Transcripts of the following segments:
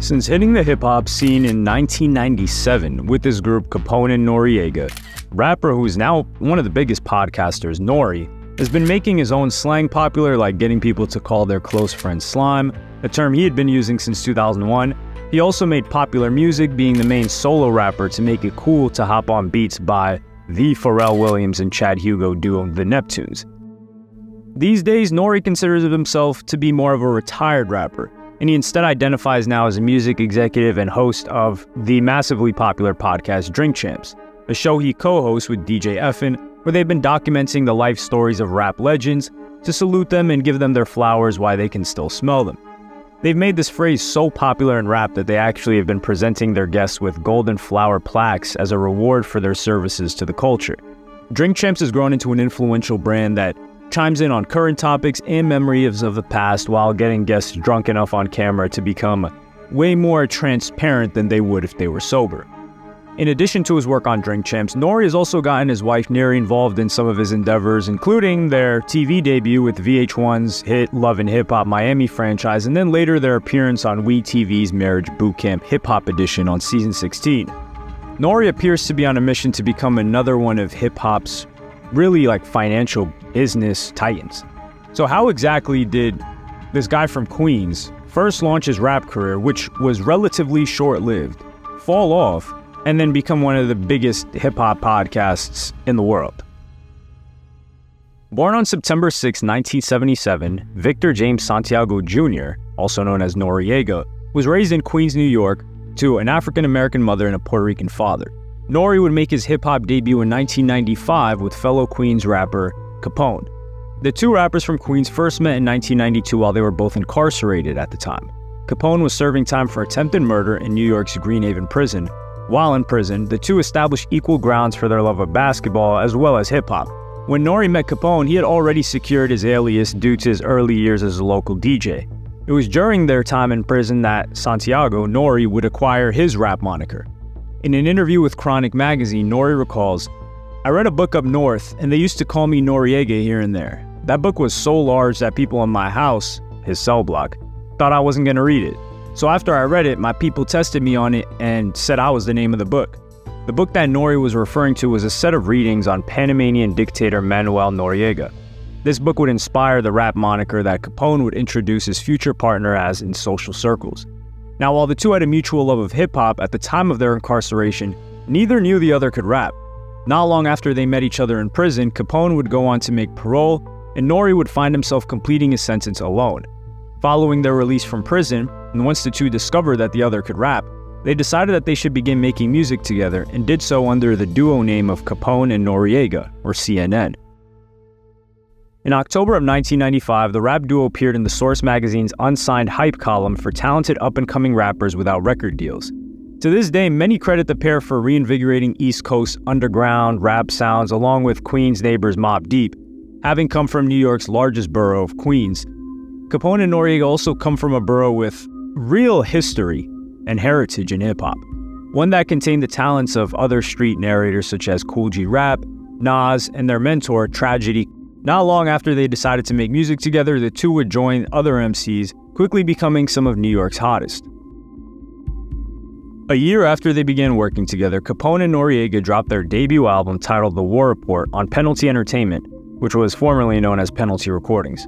Since hitting the hip hop scene in 1997 with his group Capone and Noreaga, rapper who is now one of the biggest podcasters, Nori, has been making his own slang popular, like getting people to call their close friend slime, a term he had been using since 2001. He also made popular music, being the main solo rapper to make it cool to hop on beats by the Pharrell Williams and Chad Hugo duo, The Neptunes. These days, Nori considers himself to be more of a retired rapper, and he instead identifies now as a music executive and host of the massively popular podcast Drink Champs, a show he co hosts with DJ Effin, where they've been documenting the life stories of rap legends to salute them and give them their flowers while they can still smell them. They've made this phrase so popular in rap that they actually have been presenting their guests with golden flower plaques as a reward for their services to the culture. Drink Champs has grown into an influential brand that chimes in on current topics and memories of the past while getting guests drunk enough on camera to become way more transparent than they would if they were sober. In addition to his work on Drink Champs, Nori has also gotten his wife Neri involved in some of his endeavors, including their TV debut with VH1's hit Love and Hip Hop Miami franchise, and then later their appearance on WE TV's Marriage Bootcamp Hip Hop Edition on season 16. Nori appears to be on a mission to become another one of hip hop's really like financial business titans. So, how exactly did this guy from Queens first launch his rap career, which was relatively short lived, fall off? and then become one of the biggest hip hop podcasts in the world. Born on September 6, 1977, Victor James Santiago Jr., also known as Noreaga, was raised in Queens, New York, to an African American mother and a Puerto Rican father. Nori would make his hip hop debut in 1995 with fellow Queens rapper Capone. The two rappers from Queens first met in 1992 while they were both incarcerated at the time. Capone was serving time for attempted murder in New York's Green Haven prison, while in prison, the two established equal grounds for their love of basketball as well as hip hop. When Nori met Capone, he had already secured his alias due to his early years as a local DJ. It was during their time in prison that Santiago, Nori, would acquire his rap moniker. In an interview with Chronic magazine, Nori recalls, I read a book up north, and they used to call me Noriega here and there. That book was so large that people in my house, his cell block, thought I wasn't going to read it. So after I read it, my people tested me on it and said I was the name of the book. The book that Nori was referring to was a set of readings on Panamanian dictator Manuel Noriega. This book would inspire the rap moniker that Capone would introduce his future partner as in social circles. Now, while the two had a mutual love of hip hop at the time of their incarceration, neither knew the other could rap. Not long after they met each other in prison, Capone would go on to make parole, and Nori would find himself completing his sentence alone. Following their release from prison, and once the two discovered that the other could rap, they decided that they should begin making music together and did so under the duo name of Capone and Noreaga, or CNN. In October of 1995, the rap duo appeared in the Source magazine's unsigned hype column for talented up and coming rappers without record deals. To this day, many credit the pair for reinvigorating East Coast underground rap sounds along with Queens' neighbors Mobb Deep, having come from New York's largest borough of Queens, Capone and Noreaga also come from a borough with real history and heritage in hip hop, one that contained the talents of other street narrators such as Kool G Rap, Nas, and their mentor, Tragedy. Not long after they decided to make music together, the two would join other MCs, quickly becoming some of New York's hottest. A year after they began working together, Capone and Noreaga dropped their debut album titled The War Report on Penalty Entertainment, which was formerly known as Penalty Recordings.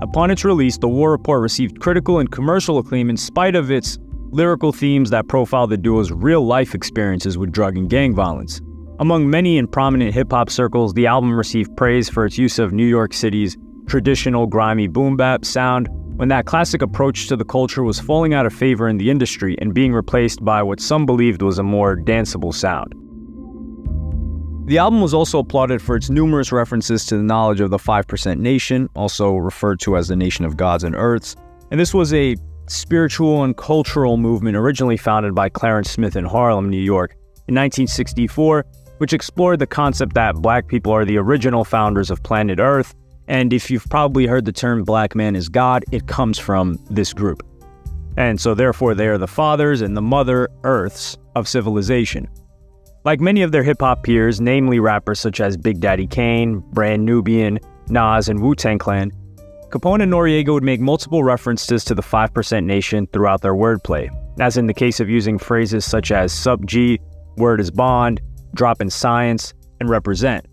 Upon its release, The War Report received critical and commercial acclaim in spite of its lyrical themes that profile the duo's real life experiences with drug and gang violence. Among many in prominent hip hop circles, the album received praise for its use of New York City's traditional grimy boom bap sound when that classic approach to the culture was falling out of favor in the industry and being replaced by what some believed was a more danceable sound. The album was also applauded for its numerous references to the knowledge of the 5% Nation, also referred to as the Nation of Gods and Earths, and this was a spiritual and cultural movement originally founded by Clarence Smith in Harlem, New York, in 1964, which explored the concept that black people are the original founders of planet Earth, and if you've probably heard the term black man is God, it comes from this group. And so therefore they are the fathers and the mother Earths of civilization. Like many of their hip hop peers, namely rappers such as Big Daddy Kane, Brand Nubian, Nas, and Wu Tang Clan, Capone and Noreaga would make multiple references to the 5% Nation throughout their wordplay, as in the case of using phrases such as sub G, Word is Bond, Drop in Science, and Represent.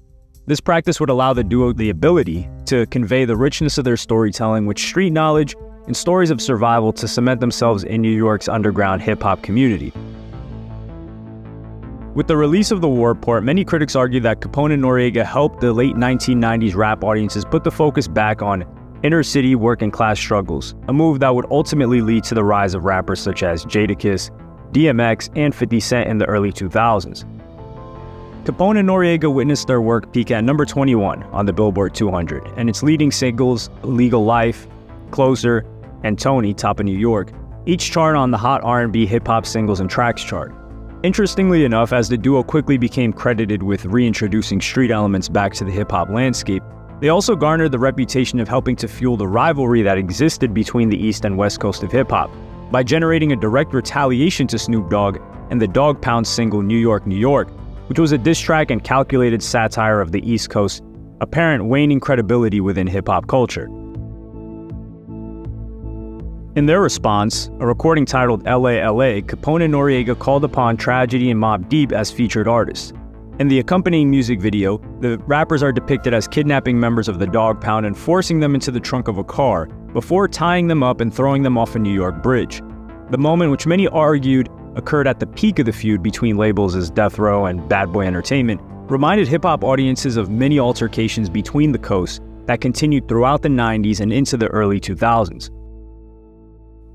This practice would allow the duo the ability to convey the richness of their storytelling with street knowledge and stories of survival to cement themselves in New York's underground hip hop community. With the release of The War Report, many critics argue that Capone and Noreaga helped the late 1990s rap audiences put the focus back on inner city working class struggles, a move that would ultimately lead to the rise of rappers such as Jadakiss, DMX, and 50 Cent in the early 2000s. Capone and Noreaga witnessed their work peak at number 21 on the Billboard 200, and its leading singles, Legal Life, Closer, and Tony, top of New York, each chart on the Hot R&B Hip Hop Singles and Tracks chart. Interestingly enough, as the duo quickly became credited with reintroducing street elements back to the hip hop landscape, they also garnered the reputation of helping to fuel the rivalry that existed between the East and West Coast of hip hop by generating a direct retaliation to Snoop Dogg and the Dog Pound single New York, New York, which was a diss track and calculated satire of the East Coast, apparent waning credibility within hip hop culture. In their response, a recording titled LA LA, Capone and Noreaga called upon Tragedy and Mobb Deep as featured artists. In the accompanying music video, the rappers are depicted as kidnapping members of the Dog Pound and forcing them into the trunk of a car before tying them up and throwing them off a New York bridge. The moment which many argued occurred at the peak of the feud between labels as Death Row and Bad Boy Entertainment, reminded hip hop audiences of many altercations between the coasts that continued throughout the 90s and into the early 2000s.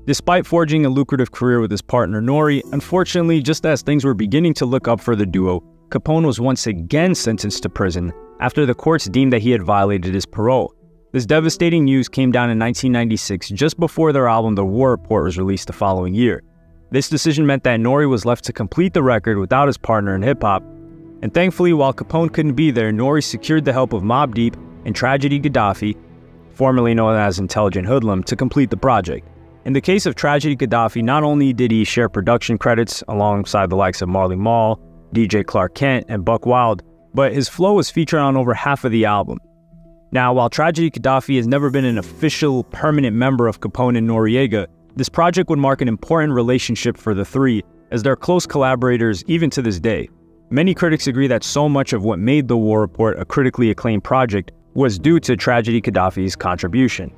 Despite forging a lucrative career with his partner Nori, unfortunately, just as things were beginning to look up for the duo, Capone was once again sentenced to prison after the courts deemed that he had violated his parole. This devastating news came down in 1996, just before their album The War Report was released the following year. This decision meant that Nori was left to complete the record without his partner in hip hop. And thankfully, while Capone couldn't be there, Nori secured the help of Mobb Deep and Tragedy Gaddafi, formerly known as Intelligent Hoodlum, to complete the project. In the case of Tragedy Gaddafi, not only did he share production credits alongside the likes of Marley Marl, DJ Clark Kent, and Buck Wild, but his flow was featured on over half of the album. Now, while Tragedy Gaddafi has never been an official, permanent member of Capone and Noreaga, this project would mark an important relationship for the three, as they're close collaborators even to this day. Many critics agree that so much of what made the War Report a critically acclaimed project was due to Tragedy Gaddafi's contribution.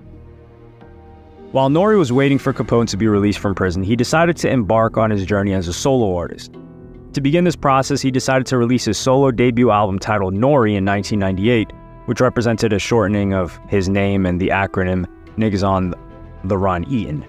While Nori was waiting for Capone to be released from prison, he decided to embark on his journey as a solo artist. To begin this process, he decided to release his solo debut album titled Nori in 1998, which represented a shortening of his name and the acronym Niggas on the Run Eatin'.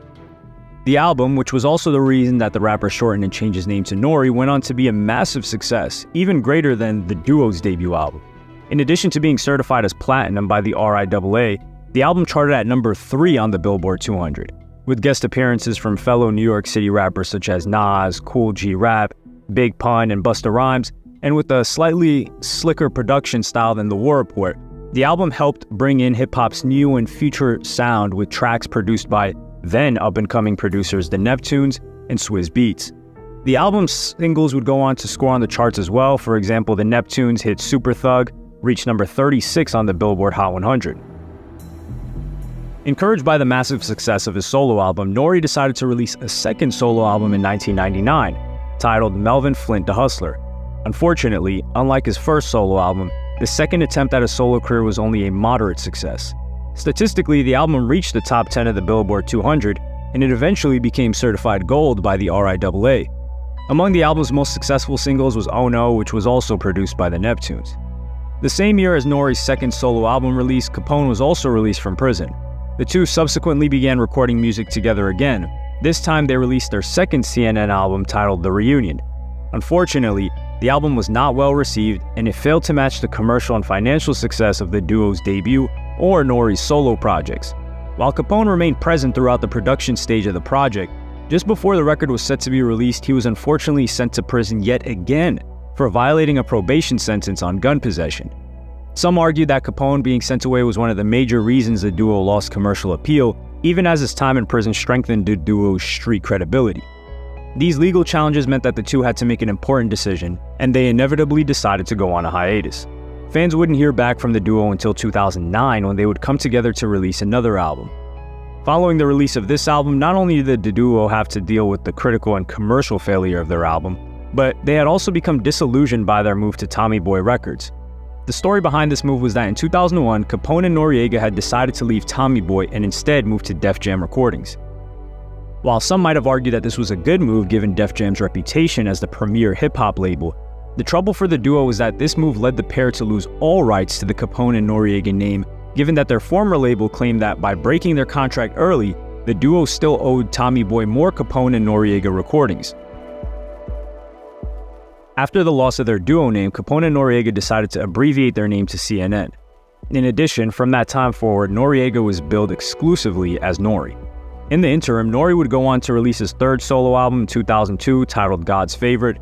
The album, which was also the reason that the rapper shortened and changed his name to Nori, went on to be a massive success, even greater than the duo's debut album. In addition to being certified as platinum by the RIAA, the album charted at number 3 on the Billboard 200, with guest appearances from fellow New York City rappers such as Nas, Kool G Rap, Big Pun, and Busta Rhymes, and with a slightly slicker production style than The War Report, the album helped bring in hip hop's new and future sound with tracks produced by then up and coming producers The Neptunes and Swizz Beatz. The album's singles would go on to score on the charts as well. For example, The Neptunes hit Super Thug, reached number 36 on the Billboard Hot 100. Encouraged by the massive success of his solo album, Nori decided to release a second solo album in 1999, titled Melvin Flynt the Hustler. Unfortunately, unlike his first solo album, the second attempt at a solo career was only a moderate success. Statistically, the album reached the top 10 of the Billboard 200, and it eventually became certified gold by the RIAA. Among the album's most successful singles was Oh No, which was also produced by the Neptunes. The same year as Nori's second solo album release, Capone was also released from prison. The two subsequently began recording music together again. This time they released their second CNN album titled The Reunion. Unfortunately, the album was not well received and it failed to match the commercial and financial success of the duo's debut or Nori's solo projects. While Capone remained present throughout the production stage of the project, just before the record was set to be released, he was unfortunately sent to prison yet again for violating a probation sentence on gun possession. Some argue that Capone being sent away was one of the major reasons the duo lost commercial appeal, even as his time in prison strengthened the duo's street credibility. These legal challenges meant that the two had to make an important decision, and they inevitably decided to go on a hiatus. Fans wouldn't hear back from the duo until 2009 when they would come together to release another album. Following the release of this album, not only did the duo have to deal with the critical and commercial failure of their album, but they had also become disillusioned by their move to Tommy Boy Records. The story behind this move was that in 2001, Capone and Noreaga had decided to leave Tommy Boy and instead move to Def Jam Recordings. While some might have argued that this was a good move given Def Jam's reputation as the premier hip hop label, the trouble for the duo was that this move led the pair to lose all rights to the Capone and Noreaga name given that their former label claimed that by breaking their contract early, the duo still owed Tommy Boy more Capone and Noreaga recordings. After the loss of their duo name, Capone and Noreaga decided to abbreviate their name to CNN. In addition, from that time forward, Noreaga was billed exclusively as Nori. In the interim, Nori would go on to release his third solo album in 2002 titled God's Favorite.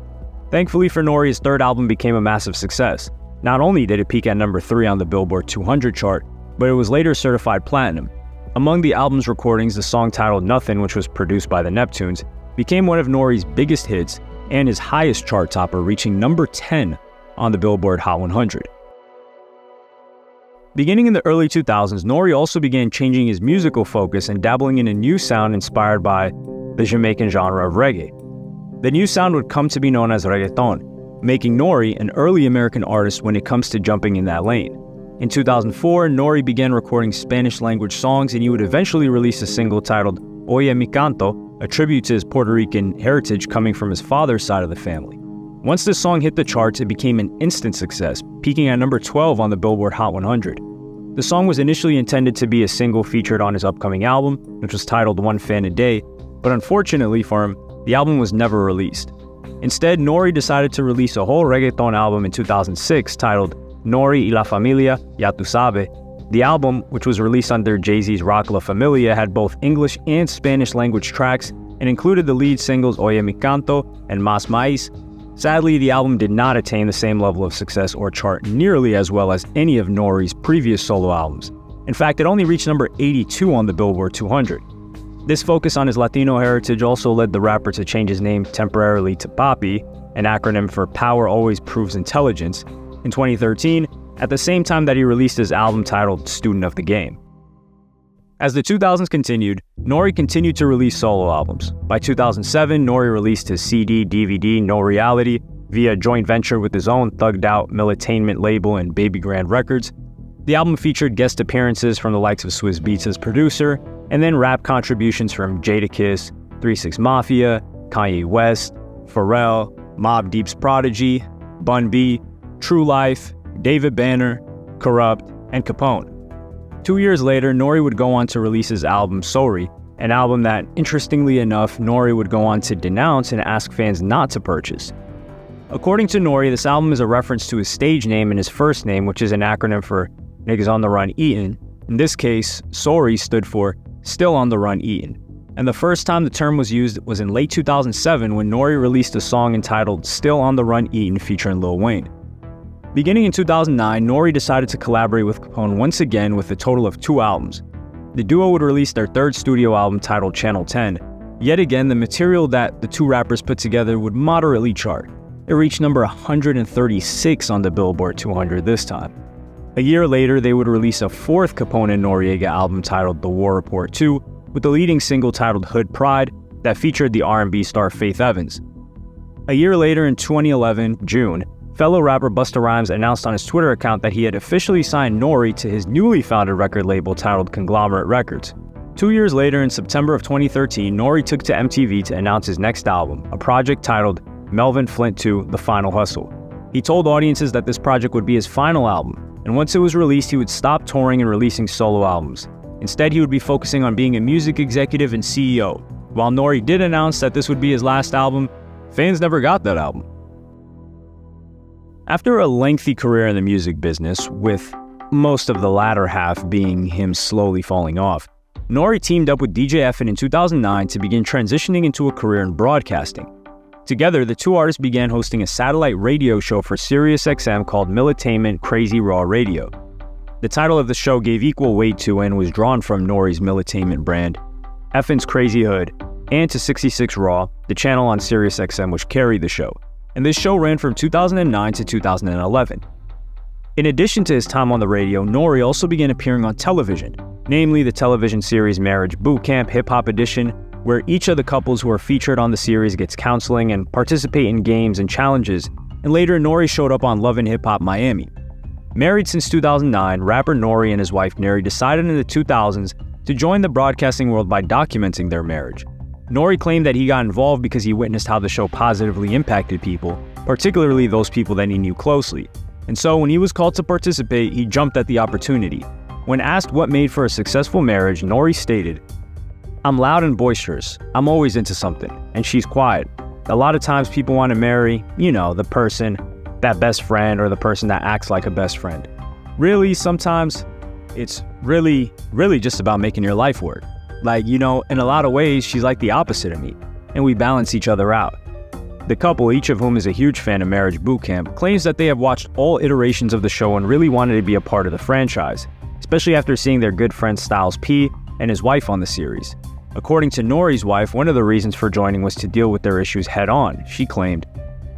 Thankfully for Nori, his third album became a massive success. Not only did it peak at number 3 on the Billboard 200 chart, but it was later certified platinum. Among the album's recordings, the song titled Nothing, which was produced by the Neptunes, became one of Nori's biggest hits and his highest chart topper, reaching number 10 on the Billboard Hot 100. Beginning in the early 2000s, Nori also began changing his musical focus and dabbling in a new sound inspired by the Jamaican genre of reggae. The new sound would come to be known as reggaeton, making Nori an early American artist when it comes to jumping in that lane. In 2004, Nori began recording Spanish language songs and he would eventually release a single titled Oye Mi Canto, a tribute to his Puerto Rican heritage coming from his father's side of the family. Once this song hit the charts, it became an instant success, peaking at number 12 on the Billboard Hot 100. The song was initially intended to be a single featured on his upcoming album, which was titled One Fan a Day, but unfortunately for him, the album was never released. Instead, Nori decided to release a whole reggaeton album in 2006 titled Nori y la Familia, Ya Tu Sabe. The album, which was released under Jay-Z's Roc La Familia, had both English and Spanish language tracks and included the lead singles Oye Mi Canto and Más Maíz. Sadly, the album did not attain the same level of success or chart nearly as well as any of Nori's previous solo albums. In fact, it only reached number 82 on the Billboard 200. This focus on his Latino heritage also led the rapper to change his name temporarily to Papi, an acronym for Power Always Proves Intelligence, in 2013, at the same time that he released his album titled Student of the Game. As the 2000s continued, Nori continued to release solo albums. By 2007, Nori released his CD, DVD, Noreality, via a joint venture with his own thugged out Militainment label and Baby Grand Records. The album featured guest appearances from the likes of Swizz Beatz as producer, and then rap contributions from Jadakiss, 3 6 Mafia, Kanye West, Pharrell, Mobb Deep's Prodigy, Bun B, Tru Life, David Banner, Kurupt, and Capone. Two years later, Nori would go on to release his album Sorry, an album that, interestingly enough, Nori would go on to denounce and ask fans not to purchase. According to Nori, this album is a reference to his stage name and his first name, which is an acronym for Niggas on the Run Eatin'. In this case, Sorry stood for Still on the Run Eatin'. And the first time the term was used was in late 2007 when Nori released a song entitled Still on the Run Eatin' featuring Lil Wayne. Beginning in 2009, Nori decided to collaborate with Capone once again with a total of two albums. The duo would release their third studio album titled Channel 10. Yet again, the material that the two rappers put together would moderately chart. It reached number 136 on the Billboard 200 this time. A year later, they would release a fourth Capone and Noreaga album titled The War Report 2, with the leading single titled Hood Pride that featured the R&B star Faith Evans. A year later in 2011, June, Fellow rapper Busta Rhymes announced on his Twitter account that he had officially signed Nori to his newly founded record label titled Conglomerate Records. Two years later, in September of 2013, Nori took to MTV to announce his next album, a project titled Melvin Flynt 2 The Final Hustle. He told audiences that this project would be his final album, and once it was released, he would stop touring and releasing solo albums. Instead, he would be focusing on being a music executive and CEO. While Nori did announce that this would be his last album, fans never got that album. After a lengthy career in the music business, with most of the latter half being him slowly falling off, Nori teamed up with DJ Effin in 2009 to begin transitioning into a career in broadcasting. Together, the two artists began hosting a satellite radio show for SiriusXM called Militainment Crazy Raw Radio. The title of the show gave equal weight to and was drawn from Nori's Militainment brand, Effin's Crazy Hood, and to 66 Raw, the channel on SiriusXM which carried the show and this show ran from 2009 to 2011. In addition to his time on the radio, Nori also began appearing on television. namely the television series Marriage Boot Camp Hip Hop Edition, where each of the couples who are featured on the series gets counseling and participate in games and challenges, and later Nori showed up on Love and Hip Hop Miami. Married since 2009, rapper Nori and his wife Neri decided in the 2000s to join the broadcasting world by documenting their marriage. Nori claimed that he got involved because he witnessed how the show positively impacted people, particularly those people that he knew closely. And so when he was called to participate, he jumped at the opportunity. When asked what made for a successful marriage, Nori stated, I'm loud and boisterous. I'm always into something. And she's quiet. A lot of times people want to marry, you know, the person that best friend or the person that acts like a best friend. Really, sometimes it's really, really just about making your life work. Like, you know, in a lot of ways, she's like the opposite of me, and we balance each other out. The couple, each of whom is a huge fan of Marriage Bootcamp, claims that they have watched all iterations of the show and really wanted to be a part of the franchise, especially after seeing their good friend Styles P and his wife on the series. According to Nori's wife, one of the reasons for joining was to deal with their issues head on, she claimed.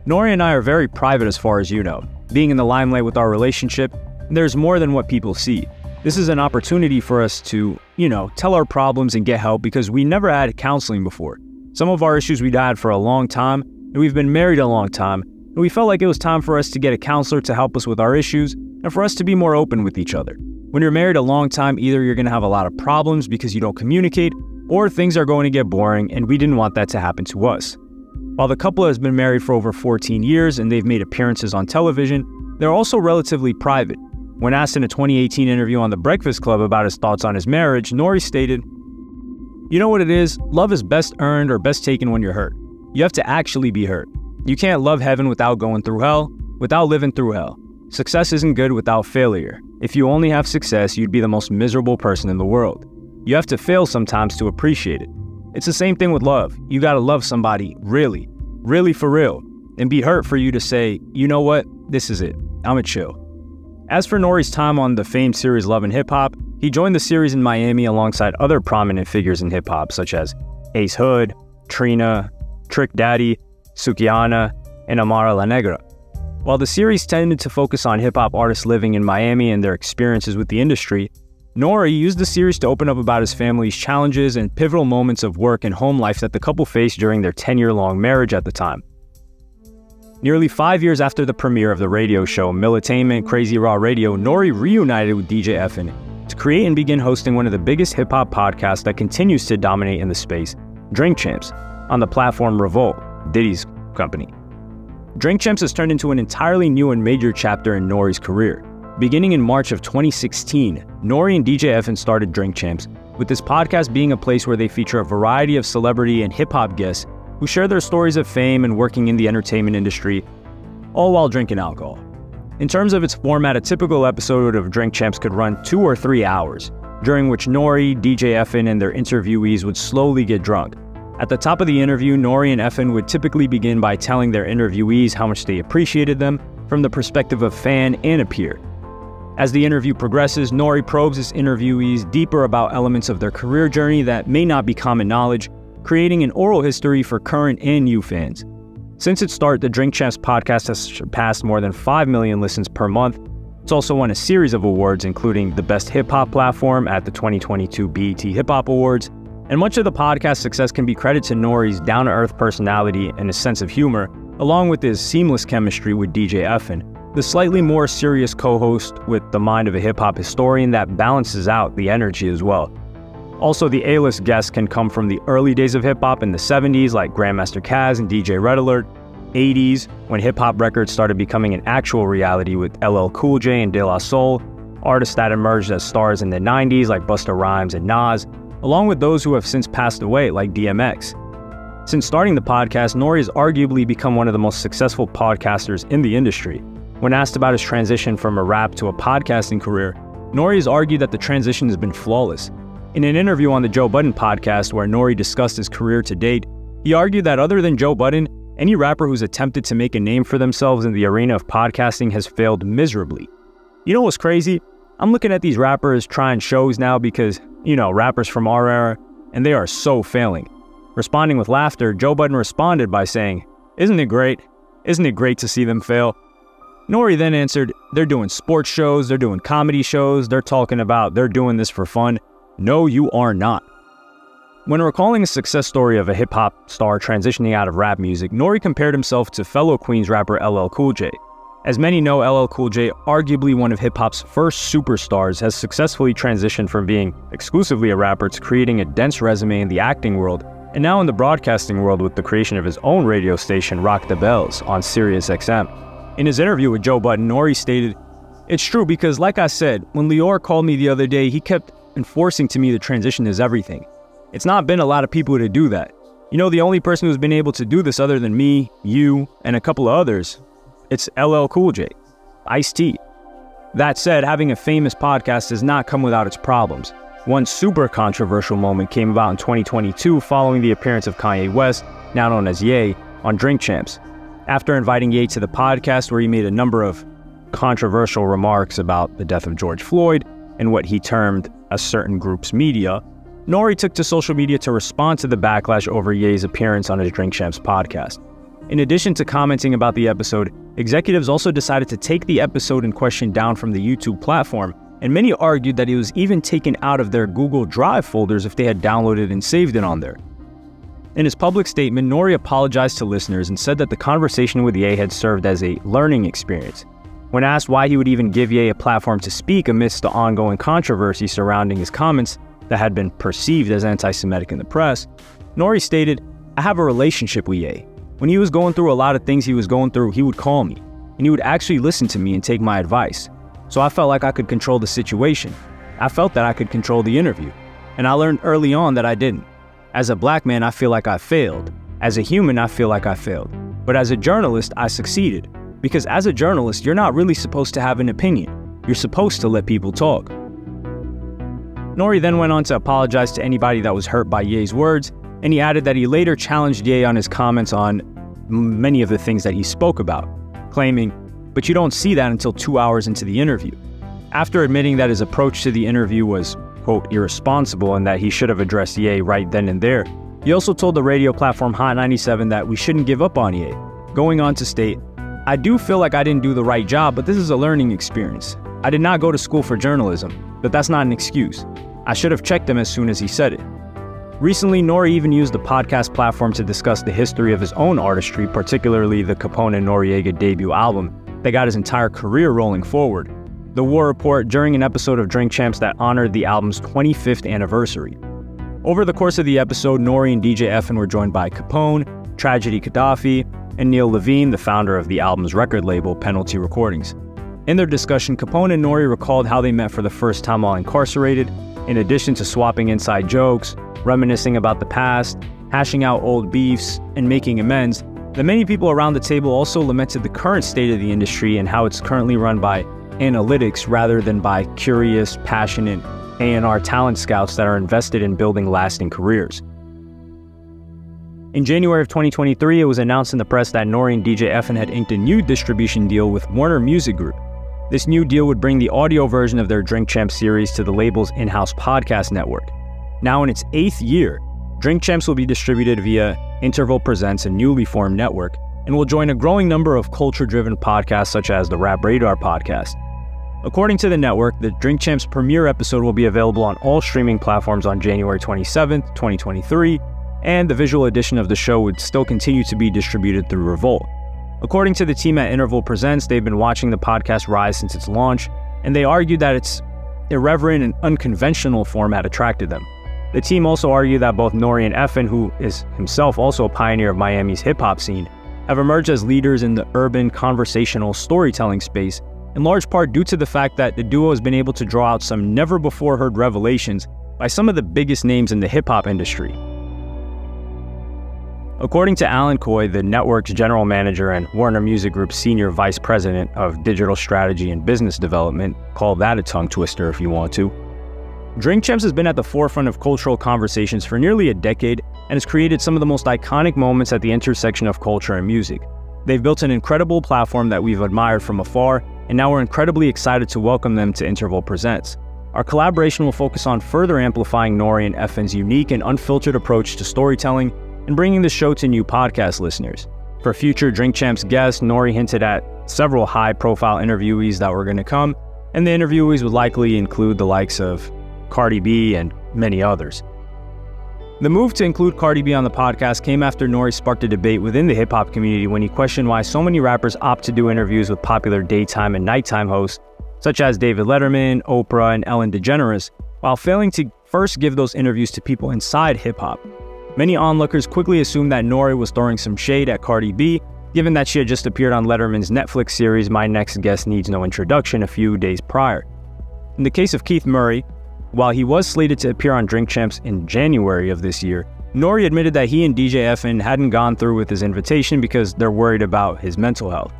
Nori and I are very private as far as you know. Being in the limelight with our relationship, there's more than what people see. This is an opportunity for us to, you know, tell our problems and get help because we never had counseling before. Some of our issues we'd had for a long time, and we've been married a long time, and we felt like it was time for us to get a counselor to help us with our issues and for us to be more open with each other. When you're married a long time, either you're going to have a lot of problems because you don't communicate, or things are going to get boring, and we didn't want that to happen to us. While the couple has been married for over 14 years and they've made appearances on television, they're also relatively private. When asked in a 2018 interview on The Breakfast Club about his thoughts on his marriage, Nori stated, You know what it is? Love is best earned or best taken when you're hurt. You have to actually be hurt. You can't love heaven without going through hell, without living through hell. Success isn't good without failure. If you only have success, you'd be the most miserable person in the world. You have to fail sometimes to appreciate it. It's the same thing with love. You gotta love somebody really, really for real, and be hurt for you to say, you know what, this is it. I'm a chill. As for Nori's time on the famed series Love and Hip Hop, he joined the series in Miami alongside other prominent figures in hip hop, such as Ace Hood, Trina, Trick Daddy, Sukihana, and Amara La Negra. While the series tended to focus on hip hop artists living in Miami and their experiences with the industry, N.O.R.E. used the series to open up about his family's challenges and pivotal moments of work and home life that the couple faced during their 10 year long marriage at the time. Nearly five years after the premiere of the radio show Militainment Crazy Raw Radio, N.O.R.E. reunited with DJ Effin to create and begin hosting one of the biggest hip hop podcasts that continues to dominate in the space, Drink Champs, on the platform Revolt, Diddy's company. Drink Champs has turned into an entirely new and major chapter in N.O.R.E.'s career. Beginning in March of 2016, Nori and DJ Effin started Drink Champs, with this podcast being a place where they feature a variety of celebrity and hip hop guests who share their stories of fame and working in the entertainment industry, all while drinking alcohol. In terms of its format, a typical episode of Drink Champs could run two or three hours, during which Nori, DJ Effin, and their interviewees would slowly get drunk. At the top of the interview, Nori and Effin would typically begin by telling their interviewees how much they appreciated them from the perspective of fan and a peer. As the interview progresses, Nori probes his interviewees deeper about elements of their career journey that may not be common knowledge, creating an oral history for current and new fans. Since its start, the Drink Champs podcast has surpassed more than 5 million listens per month. It's also won a series of awards, including the Best Hip Hop Platform at the 2022 BET Hip Hop Awards. And much of the podcast's success can be credited to Nori's down to earth personality and his sense of humor, along with his seamless chemistry with DJ Effin, the slightly more serious co host with the mind of a hip hop historian that balances out the energy as well. Also, the A list guests can come from the early days of hip hop in the 70s, like Grandmaster Caz and DJ Red Alert, 80s, when hip hop records started becoming an actual reality with LL Cool J and De La Soul, artists that emerged as stars in the 90s, like Busta Rhymes and Nas, along with those who have since passed away, like DMX. Since starting the podcast, Nori has arguably become one of the most successful podcasters in the industry. When asked about his transition from a rap to a podcasting career, Nori has argued that the transition has been flawless. In an interview on the Joe Budden podcast where Nori discussed his career to date, he argued that other than Joe Budden, any rapper who's attempted to make a name for themselves in the arena of podcasting has failed miserably. You know what's crazy? I'm looking at these rappers trying shows now because, you know, rappers from our era, and they are so failing. Responding with laughter, Joe Budden responded by saying, Isn't it great? Isn't it great to see them fail? N.O.R.E. then answered, They're doing sports shows, they're doing comedy shows, they're talking about they're doing this for fun. No, you are not. When recalling a success story of a hip hop star transitioning out of rap music, Nori compared himself to fellow Queens rapper LL Cool J. As many know, LL Cool J, arguably one of hip hop's first superstars, has successfully transitioned from being exclusively a rapper to creating a dense resume in the acting world and now in the broadcasting world with the creation of his own radio station, Rock the Bells, on Sirius XM. In his interview with Joe Budden, Nori stated, It's true because, like I said, when Lior called me the other day, he kept enforcing to me the transition is everything. It's not been a lot of people to do that. You know, the only person who's been able to do this other than me, you, and a couple of others, it's LL Cool J, Ice T. That said, having a famous podcast does not come without its problems. One super controversial moment came about in 2022 following the appearance of Kanye West, now known as Ye, on Drink Champs. After inviting Ye to the podcast, where he made a number of controversial remarks about the death of George Floyd and what he termed a certain group's media, Nori took to social media to respond to the backlash over Ye's appearance on his Drink Champs podcast. In addition to commenting about the episode, executives also decided to take the episode in question down from the YouTube platform and many argued that it was even taken out of their Google Drive folders if they had downloaded and saved it on there. In his public statement, Nori apologized to listeners and said that the conversation with Ye had served as a learning experience. When asked why he would even give Ye a platform to speak amidst the ongoing controversy surrounding his comments that had been perceived as anti Semitic in the press, Nori stated, I have a relationship with Ye. When he was going through a lot of things he was going through, he would call me, and he would actually listen to me and take my advice. So I felt like I could control the situation. I felt that I could control the interview. And I learned early on that I didn't. As a black man, I feel like I failed. As a human, I feel like I failed. But as a journalist, I succeeded. Because as a journalist, you're not really supposed to have an opinion. You're supposed to let people talk. Nori then went on to apologize to anybody that was hurt by Ye's words, and he added that he later challenged Ye on his comments on many of the things that he spoke about, claiming, but you don't see that until two hours into the interview. After admitting that his approach to the interview was, quote, irresponsible and that he should have addressed Ye right then and there, he also told the radio platform Hot 97 that we shouldn't give up on Ye, going on to state, I do feel like I didn't do the right job, but this is a learning experience. I did not go to school for journalism, but that's not an excuse. I should have checked him as soon as he said it. Recently, Nori even used the podcast platform to discuss the history of his own artistry, particularly the Capone and Noreaga debut album, that got his entire career rolling forward. The War Report during an episode of Drink Champs that honored the album's 25th anniversary. Over the course of the episode, Nori and DJ Effin were joined by Capone, Tragedy Gaddafi, and Neil Levine, the founder of the album's record label, Penalty Recordings. In their discussion, Capone and Nori recalled how they met for the first time while incarcerated, in addition to swapping inside jokes, reminiscing about the past, hashing out old beefs, and making amends, the many people around the table also lamented the current state of the industry and how it's currently run by analytics rather than by curious, passionate A&R talent scouts that are invested in building lasting careers. In January of 2023, it was announced in the press that Nori and DJ Effin had inked a new distribution deal with Warner Music Group. This new deal would bring the audio version of their Drink Champs series to the label's in-house podcast network. Now in its eighth year, Drink Champs will be distributed via Interval Presents a newly formed network and will join a growing number of culture driven podcasts such as the Rap Radar podcast. According to the network, the Drink Champs premiere episode will be available on all streaming platforms on January 27, 2023, and the visual edition of the show would still continue to be distributed through Revolt. According to the team at Interval Presents, they've been watching the podcast rise since its launch, and they argued that its irreverent and unconventional format attracted them. The team also argued that both Nori and Effin, who is himself also a pioneer of Miami's hip hop scene, have emerged as leaders in the urban conversational storytelling space, in large part due to the fact that the duo has been able to draw out some never before heard revelations by some of the biggest names in the hip hop industry. According to Alan Coy, the network's general manager and Warner Music Group's senior vice president of digital strategy and business development, call that a tongue twister if you want to, Drink Champs has been at the forefront of cultural conversations for nearly a decade and has created some of the most iconic moments at the intersection of culture and music. They've built an incredible platform that we've admired from afar, and now we're incredibly excited to welcome them to Interval Presents. Our collaboration will focus on further amplifying Nori and Effin's unique and unfiltered approach to storytelling and bringing the show to new podcast listeners. For future Drink Champs guests, Nori hinted at several high profile interviewees that were going to come, and the interviewees would likely include the likes of Cardi B and many others. The move to include Cardi B on the podcast came after Nori sparked a debate within the hip hop community when he questioned why so many rappers opt to do interviews with popular daytime and nighttime hosts, such as David Letterman, Oprah, and Ellen DeGeneres, while failing to first give those interviews to people inside hip hop. Many onlookers quickly assumed that Nori was throwing some shade at Cardi B, given that she had just appeared on Letterman's Netflix series My Next Guest Needs No Introduction a few days prior. In the case of Keith Murray, while he was slated to appear on Drink Champs in January of this year, Nori admitted that he and DJ Effin hadn't gone through with his invitation because they're worried about his mental health.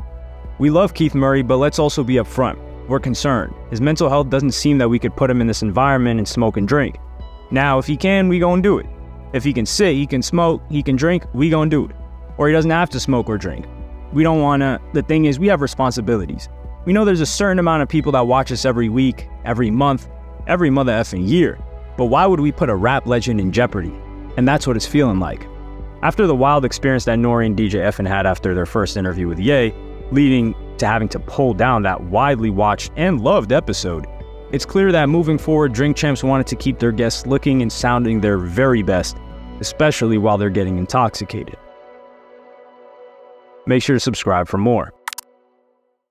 We love Keith Murray, but let's also be upfront. We're concerned. His mental health doesn't seem that we could put him in this environment and smoke and drink. Now, if he can, we gon' do it. If he can sit, he can smoke, he can drink, we gon' do it. Or he doesn't have to smoke or drink. We don't wanna, the thing is, we have responsibilities. We know there's a certain amount of people that watch us every week, every month, every mother effing year. But why would we put a rap legend in jeopardy? And that's what it's feeling like. After the wild experience that Nori and DJ Effin had after their first interview with Ye, leading to having to pull down that widely watched and loved episode, it's clear that moving forward, Drink Champs wanted to keep their guests looking and sounding their very best, especially while they're getting intoxicated. Make sure to subscribe for more.